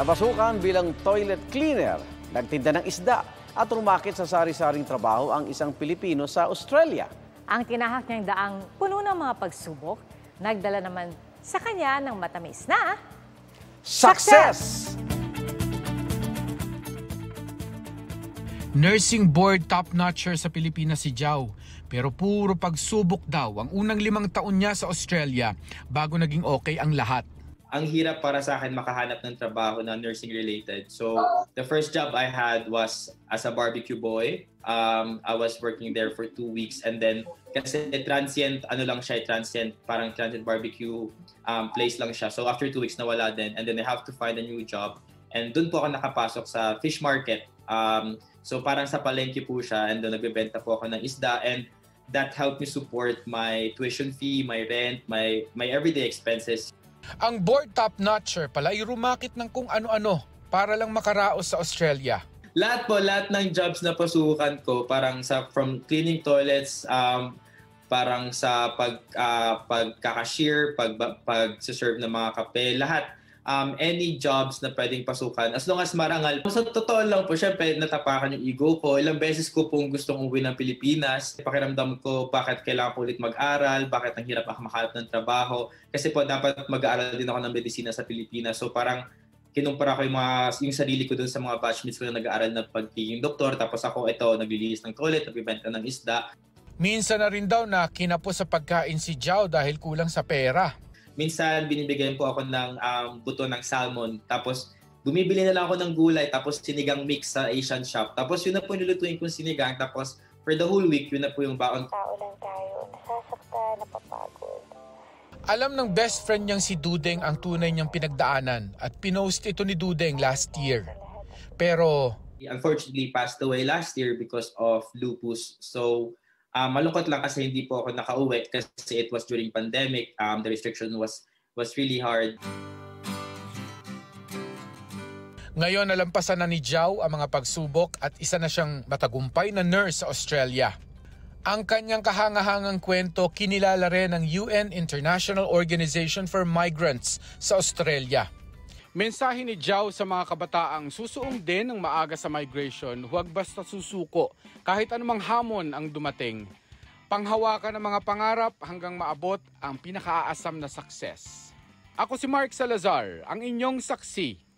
Napasukan bilang toilet cleaner, nagtinda ng isda at rumakit sa sari-saring trabaho ang isang Pilipino sa Australia. Ang tinahak niyang daang puno ng mga pagsubok, nagdala naman sa kanya ng matamis na Success! Nursing board top-notcher sa Pilipinas si Jao. Pero puro pagsubok daw ang unang limang taon niya sa Australia bago naging okay ang lahat. Ang hirap para sa akin makahanap ng trabaho na nursing related. So, the first job I had was as a barbecue boy. Um, I was working there for two weeks and then kasi transient, ano lang siya, transient, parang transient barbecue um, place lang siya. So, after two weeks, nawala din. And then I have to find a new job. And dun po ako nakapasok sa fish market. Um, so, parang sa palengke po siya and doon nagbebenta po ako ng isda and that helped me support my tuition fee, my rent, my my everyday expenses. Ang board top-notcher pala ay rumakit ng kung ano-ano para lang makaraos sa Australia. Lahat po, lahat ng jobs na pasukan ko, parang sa from cleaning toilets, um, parang sa pag uh, pagkakashier, pag pag serve ng mga kape, lahat um, any jobs na pwedeng pasukan as long as marangal. Sa totoo lang po, syempre natapakan yung ego ko. Ilang beses ko pong gustong umuwi ng Pilipinas. Pakiramdam ko bakit kailangan ko ulit mag-aral, bakit ang hirap ako makahanap ng trabaho. Kasi po dapat mag-aaral din ako ng medisina sa Pilipinas. So parang kinumpara ko yung, mga, yung sarili ko dun sa mga batchmates ko na nag-aaral na pagiging doktor. Tapos ako ito, naglilinis ng toilet, nagbibenta ng isda. Minsan na rin daw na kinapos sa pagkain si Jao dahil kulang sa pera. Minsan binibigyan po ako ng um, buto ng salmon. Tapos bumibili na lang ako ng gulay tapos sinigang mix sa Asian shop. Tapos yun na po nilutuin kong sinigang. Tapos for the whole week, yun na po yung baon. Tao lang tayo, nasasaktan, napapagod. Alam ng best friend niyang si Dudeng ang tunay niyang pinagdaanan at pinost ito ni Dudeng last year. Pero He unfortunately passed away last year because of lupus. So um, malungkot lang kasi hindi po ako nakauwi kasi it was during pandemic. Um, the restriction was was really hard. ngayon nalampasan na ni Jao ang mga pagsubok at isa na siyang matagumpay na nurse sa Australia. Ang kanyang kahangahangang kwento kinilala rin ng UN International Organization for Migrants sa Australia. Mensahe ni Jao sa mga kabataang susuong din ng maaga sa migration, huwag basta susuko kahit anumang hamon ang dumating. Panghawakan ng mga pangarap hanggang maabot ang pinakaaasam na success. Ako si Mark Salazar, ang inyong saksi